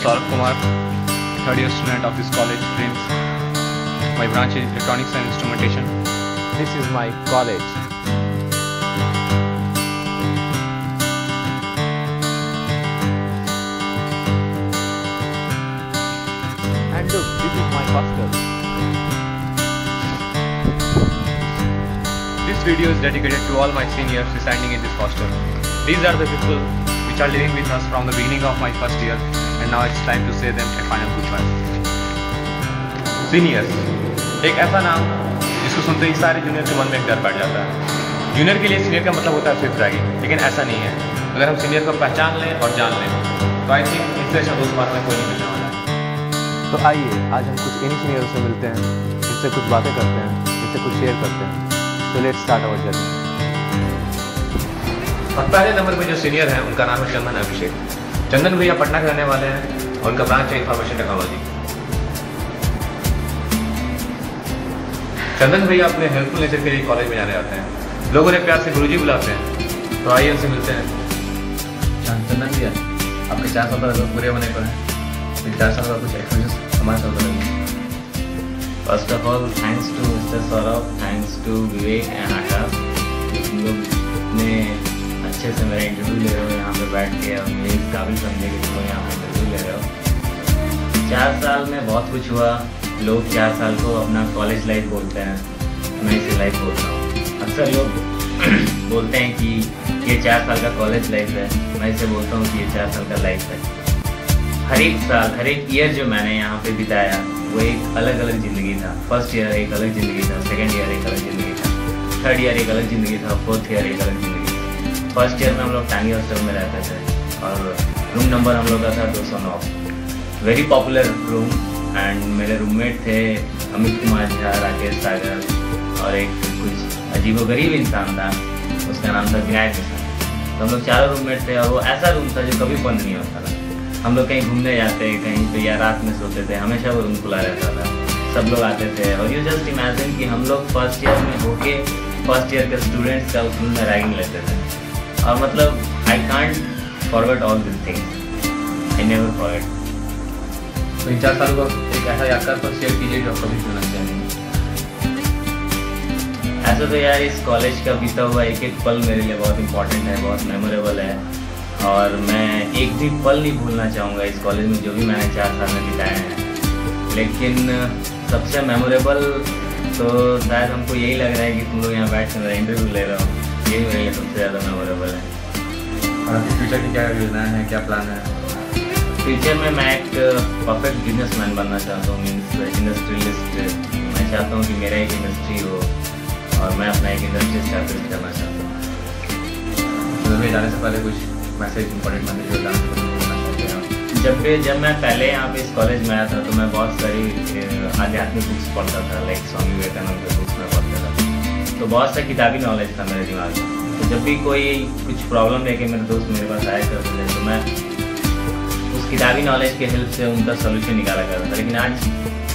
Saurabh Kumar, third year student of this college, Prince. My branch is Electronics and Instrumentation. This is my college. And look, this is my hostel. This video is dedicated to all my seniors residing in this hostel. These are the people which are living with us from the beginning of my first year and now it's time to say them a final goodbye. Seniors, एक ऐसा नाम जिसको सुनते ही सारे junior के मन में एक डर बैठ जाता है। जूनियर के लिए सीनियर का मतलब होता है फिफ्थ रैगिंग लेकिन ऐसा नहीं है। अगर हम सीनियर को पहचान लें और जान लें तो आई थिंक इससे अच्छा दोस्त बात में कोई नहीं मिलने वाला है। तो आइए आज हम कुछ इन सीनियर से मिलते हैं इनसे कुछ बातें करते हैं इनसे कुछ शेयर करते हैं। तो लेट्स स्टार्ट अवर जर्नी और पहले नंबर पे जो सीनियर हैं उनका नाम है चंदन अभिषेक। चंदन भैया पटना के रहने वाले हैं और उनका ब्रांच है इंफॉर्मेशन टेक्नोलॉजी चंदन भैया अपने हेल्पफुल नेचर के लिए कॉलेज में जाने जाते हैं लोग उन्हें प्यार से गुरुजी बुलाते हैं तो आइए उनसे मिलते हैं चंदन भैया आपके चार साल तक पूरे होने पर हैं चार साल का कुछ एक्सपीरियंस हमारे साथ First of all, thanks to Mr. Saurabh, thanks to Vivek and Akash. तुम लोग इतने अच्छे से मेरा इंटरव्यू ले रहे हो, यहाँ पे बैठ के और मुझे इस काबिल समझे कि तुम यहाँ पे इंटरव्यू ले रहे हो। चार साल में बहुत कुछ हुआ। लोग चार साल को अपना कॉलेज लाइफ बोलते हैं। मैं इसे लाइफ बोलता हूँ। अक्सर लोग बोलते हैं कि ये चार साल का कॉलेज लाइफ है। मैं इसे बोलता हूँ कि ये चार साल का लाइफ है। हर एक साल, हर एक ईयर जो मैंने यहाँ पे बिताया, वो एक अलग अलग ज़िंदगी था। फ़र्स्ट ईयर एक अलग ज़िंदगी था सेकेंड ईयर एक अलग ज़िंदगी था। थर्ड ईयर एक अलग ज़िंदगी था फोर्थ ईयर एक अलग फ़र्स्ट ईयर में हम लोग टांगी हॉस्टल में रहते थे और रूम नंबर हम लोग का था दो सौ नौ। वेरी पॉपुलर रूम एंड मेरे रूममेट थे अमित कुमार झा, राकेश सागर और एक कुछ अजीब गरीब इंसान था, उसका नाम था विनायक प्रसाद। तो हम लोग चारों रूममेट थे और वो ऐसा रूम था जो कभी बंद नहीं होता था। हम लोग कहीं घूमने जाते, कहीं पे या रात में सोते थे, हमेशा वो रूम खुला रहता था। सब लोग आते थे और यू जस्ट इमेजिन कि हम लोग फ़र्स्ट ईयर में होके फ़र्स्ट ईयर के स्टूडेंट्स का उस रूम में रैगिंग लेते थे। और मतलब I can't forget all this things I never forget तो इन चार सालों को एक ऐसा यादगार पर शेयर कीजिए जो आप कभी सुनना चाहेंगे ऐसा तो यार इस कॉलेज का बीता हुआ एक एक पल मेरे लिए बहुत इंपॉर्टेंट है बहुत मेमोरेबल है। और मैं एक भी पल नहीं भूलना चाहूँगा इस कॉलेज में जो भी मैंने चार साल में बिताए हैं। लेकिन सबसे मेमोरेबल तो शायद हमको यही लग रहा है कि तुम लोग यहाँ बैठ कर इंटरव्यू ले रहे हो। यही मेरे लिए सबसे ज़्यादा मेमोरेबल है और आपके फ्यूचर की क्या योजनाएँ हैं क्या प्लान है? फ्यूचर में मैं एक परफेक्ट बिजनेसमैन बनना चाहता हूँ मीन्स इंडस्ट्रियलिस्ट मैं चाहता हूँ कि मेरा एक इंडस्ट्री हो और मैं अपना एक इंडस्ट्री स्टैब्लिश करना चाहता हूँ। तो में जाने से पहले कुछ मैसेज इंपॉर्टेंट मैसेज हैं आप जब भी जब मैं पहले यहाँ पे इस कॉलेज में आया था तो मैं बहुत सारी आध्यात्मिक बुक्स पढ़ता था लाइक स्वामी विवेकानंद के बुक्स तो बहुत सा किताबी नॉलेज था मेरे दिमाग में। तो जब भी कोई कुछ प्रॉब्लम लेके मेरे दोस्त मेरे पास आया करते थे तो मैं उस किताबी नॉलेज के हेल्प से उनका सोल्यूशन निकाला करता था। लेकिन आज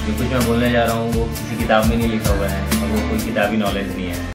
जो कुछ मैं बोलने जा रहा हूँ, वो किसी किताब में नहीं लिखा हुआ है और वो कोई किताबी नॉलेज नहीं है।